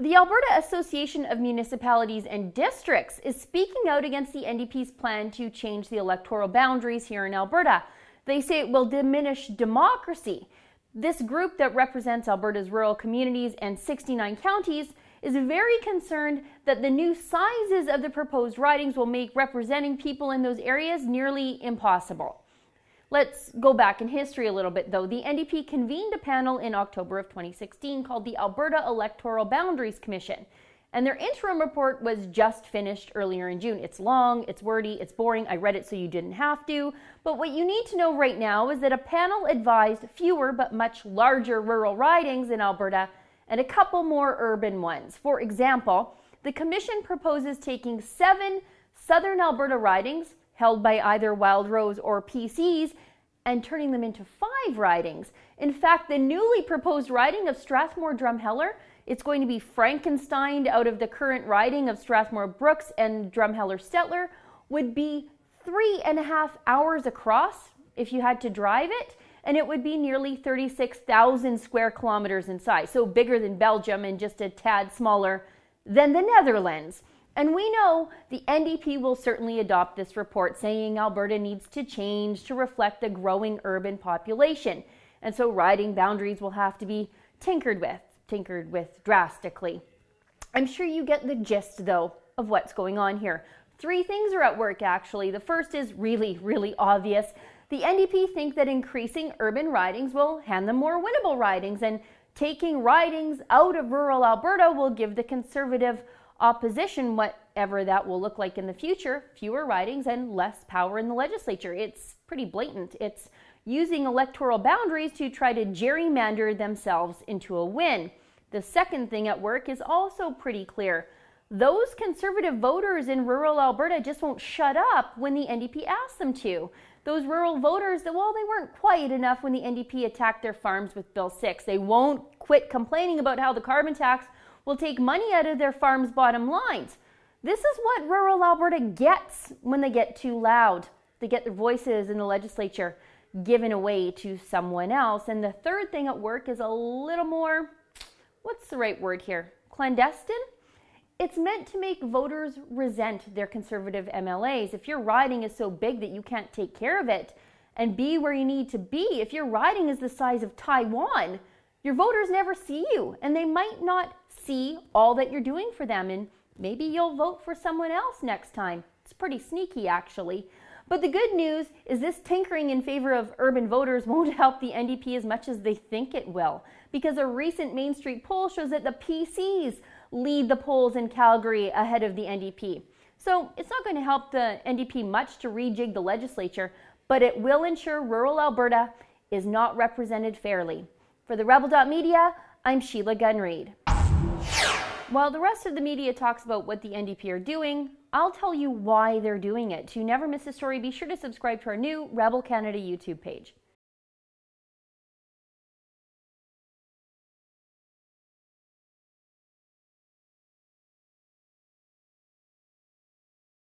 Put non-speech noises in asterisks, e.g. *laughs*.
The Alberta Association of Municipalities and Districts is speaking out against the NDP's plan to change the electoral boundaries here in Alberta. They say it will diminish democracy. This group that represents Alberta's rural communities and 69 counties is very concerned that the new sizes of the proposed ridings will make representing people in those areas nearly impossible. Let's go back in history a little bit though. The NDP convened a panel in October of 2016 called the Alberta Electoral Boundaries Commission. And their interim report was just finished earlier in June. It's long, it's wordy, it's boring. I read it so you didn't have to. But what you need to know right now is that a panel advised fewer but much larger rural ridings in Alberta and a couple more urban ones. For example, the Commission proposes taking seven southern Alberta ridings held by either Wildrose or PCs and turning them into five ridings. In fact, the newly proposed riding of Strathmore Drumheller, it's going to be Frankenstein out of the current riding of Strathmore Brooks and Drumheller Stettler, would be three and a half hours across if you had to drive it and it would be nearly 36,000 square kilometers in size, so bigger than Belgium and just a tad smaller than the Netherlands. And we know the NDP will certainly adopt this report saying Alberta needs to change to reflect the growing urban population. And so riding boundaries will have to be tinkered with, tinkered with drastically. I'm sure you get the gist, though, of what's going on here. Three things are at work, actually. The first is really, really obvious. The NDP think that increasing urban ridings will hand them more winnable ridings, and taking ridings out of rural Alberta will give the Conservative opposition, whatever that will look like in the future, fewer ridings and less power in the legislature. It's pretty blatant. It's using electoral boundaries to try to gerrymander themselves into a win. The second thing at work is also pretty clear. Those conservative voters in rural Alberta just won't shut up when the NDP asks them to those rural voters that, well, they weren't quiet enough when the NDP attacked their farms with Bill 6. They won't quit complaining about how the carbon tax will take money out of their farms' bottom lines. This is what rural Alberta gets when they get too loud. They get their voices in the legislature given away to someone else. And the third thing at work is a little more, what's the right word here? Clandestine? It's meant to make voters resent their conservative MLAs. If your riding is so big that you can't take care of it and be where you need to be, if your riding is the size of Taiwan, your voters never see you and they might not see all that you're doing for them. And maybe you'll vote for someone else next time. It's pretty sneaky, actually. But the good news is this tinkering in favor of urban voters won't *laughs* help the NDP as much as they think it will, because a recent Mainstreet poll shows that the PCs lead the polls in Calgary ahead of the NDP. So it's not going to help the NDP much to rejig the legislature, but it will ensure rural Alberta is not represented fairly. For the Rebel.media, I'm Sheila Gunn Reid. While the rest of the media talks about what the NDP are doing, I'll tell you why they're doing it. To never miss a story, be sure to subscribe to our new Rebel Canada YouTube page.